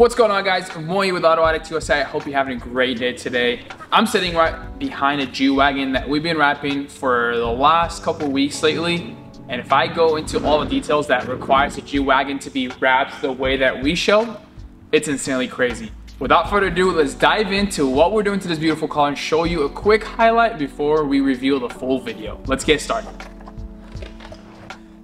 What's going on guys? Moy with Auto Addict USA. I hope you're having a great day today. I'm sitting right behind a G-Wagon that we've been wrapping for the last couple weeks lately. And if I go into all the details that requires a G-Wagon to be wrapped the way that we show, it's insanely crazy. Without further ado, let's dive into what we're doing to this beautiful car and show you a quick highlight before we reveal the full video. Let's get started.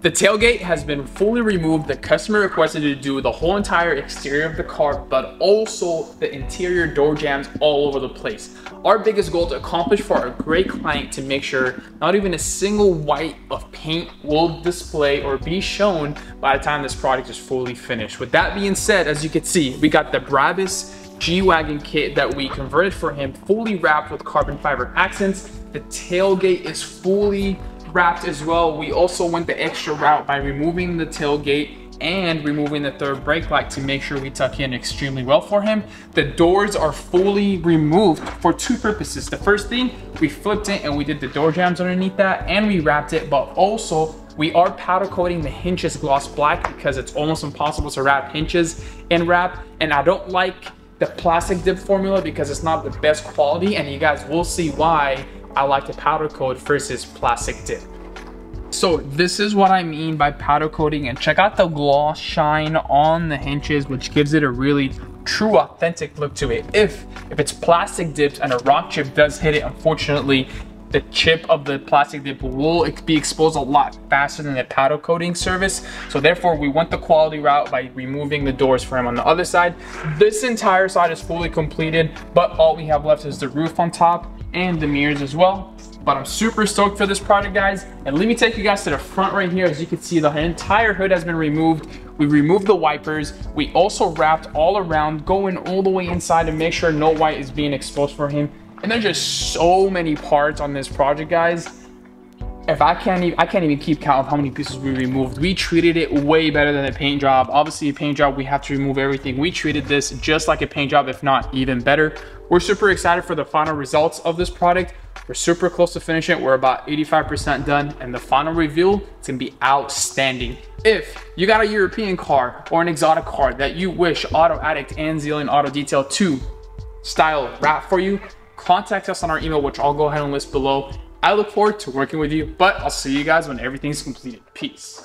The tailgate has been fully removed. The customer requested to do the whole entire exterior of the car, but also the interior door jambs all over the place. Our biggest goal to accomplish for our great client to make sure not even a single white of paint will display or be shown by the time this product is fully finished. With that being said, as you can see, we got the Brabus G-Wagon kit that we converted for him, fully wrapped with carbon fiber accents. The tailgate is fully wrapped as well, we also went the extra route by removing the tailgate and removing the third brake light to make sure we tuck in extremely well for him. The doors are fully removed for two purposes. The first thing, we flipped it and we did the door jambs underneath that and we wrapped it, but also we are powder coating the hinges gloss black because it's almost impossible to wrap hinges in wrap. And I don't like the plastic dip formula because it's not the best quality and you guys will see why I like the powder coat versus plastic dip. So this is what I mean by powder coating and check out the gloss shine on the hinges which gives it a really true authentic look to it. If if it's plastic dipped and a rock chip does hit it, unfortunately, the chip of the plastic dip will be exposed a lot faster than the powder coating service. So therefore we went the quality route by removing the doors him on the other side. This entire side is fully completed, but all we have left is the roof on top and the mirrors as well. But I'm super stoked for this project, guys. And let me take you guys to the front right here. As you can see, the entire hood has been removed. We removed the wipers. We also wrapped all around, going all the way inside to make sure no white is being exposed for him. And there's just so many parts on this project, guys. If I can't even, I can't even keep count of how many pieces we removed. We treated it way better than a paint job. Obviously, a paint job, we have to remove everything. We treated this just like a paint job, if not even better. We're super excited for the final results of this product. We're super close to finishing it. We're about 85% done and the final reveal is gonna be outstanding. If you got a European car or an exotic car that you wish Auto Addict and Zealand Auto Detail to style wrap for you, contact us on our email, which I'll go ahead and list below. I look forward to working with you, but I'll see you guys when everything's completed. Peace.